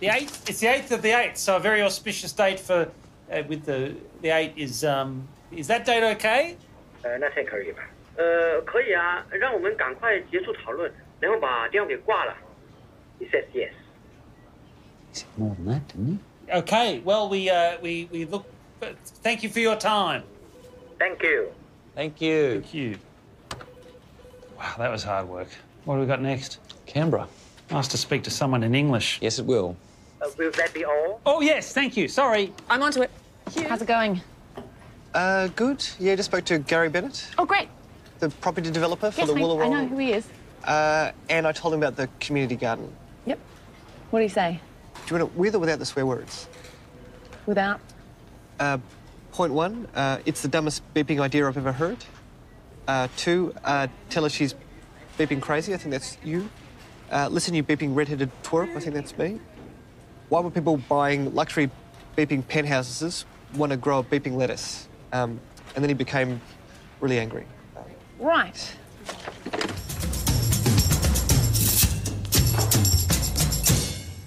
The eighth. It's the eighth of the eighth. So a very auspicious date for uh, with the the eight is um is that date okay? 呃，那天可以吧？呃，可以啊，让我们赶快结束讨论，然后把电话给挂了。He says yes. He said more than that, didn't he? Okay. Well, we uh, we we look. Thank you for your time. Thank you. Thank you. Thank you. Wow, that was hard work. What do we got next? Canberra. Nice to speak to someone in English. Yes, it will. Uh, will that be all? Oh yes, thank you. Sorry. I'm onto it. How's it going? Uh, good. Yeah, just spoke to Gary Bennett, Oh, great. the property developer for Yes, the we, I Woollawong. know who he is. Uh, and I told him about the community garden. Yep. What do you say? Do you want it with or without the swear words? Without? Uh, point one, uh, it's the dumbest beeping idea I've ever heard. Uh, two, uh, tell her she's beeping crazy. I think that's you. Uh, listen, you beeping redheaded twerp. I think that's me. Why would people buying luxury beeping penthouses want to grow a beeping lettuce? Um, and then he became really angry. Right.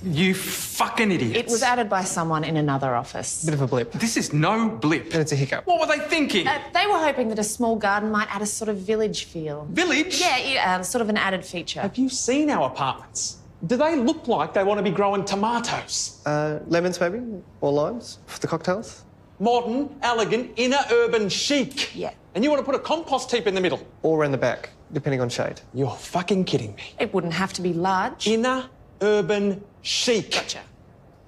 You fucking idiots. It was added by someone in another office. Bit of a blip. This is no blip. And it's a hiccup. What were they thinking? Uh, they were hoping that a small garden might add a sort of village feel. Village? Yeah, yeah uh, sort of an added feature. Have you seen our apartments? Do they look like they want to be growing tomatoes? Uh, lemons, maybe? Or limes for the cocktails? Modern, elegant, inner urban chic. Yeah. And you want to put a compost heap in the middle? Or around the back, depending on shade. You're fucking kidding me. It wouldn't have to be large. Inner urban chic. Gotcha.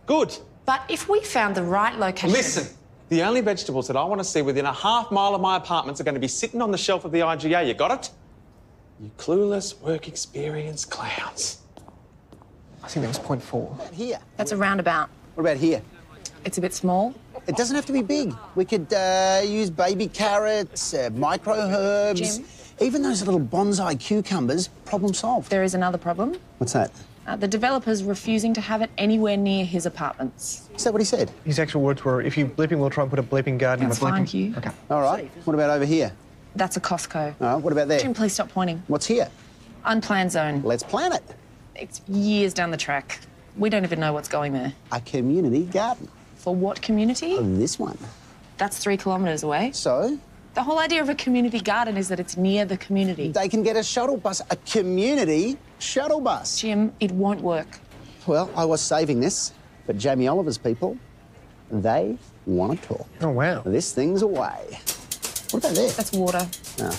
Good. But if we found the right location. Listen, the only vegetables that I want to see within a half mile of my apartments are going to be sitting on the shelf of the IGA. You got it? You clueless, work experience clowns. I think that was point four. Here. That's a roundabout. What about here? It's a bit small. It doesn't have to be big. We could uh, use baby carrots, uh, micro herbs, Jim? even those little bonsai cucumbers. Problem solved. There is another problem. What's that? Uh, the developer's refusing to have it anywhere near his apartments. Is that what he said? His actual words were, if you bleeping we'll try and put a bleeping garden That's in a bleeping... fine, Hugh. Okay. All right. What about over here? That's a Costco. All right. What about there? Jim, please stop pointing. What's here? Unplanned zone. Let's plan it. It's years down the track. We don't even know what's going there. A community garden. For what community? This one. That's three kilometres away. So The whole idea of a community garden is that it's near the community. they can get a shuttle bus, a community shuttle bus. Jim, it won't work. Well, I was saving this, but Jamie Oliver's people, they want to talk. Oh, wow. This thing's away. What about there? That's water. Ah,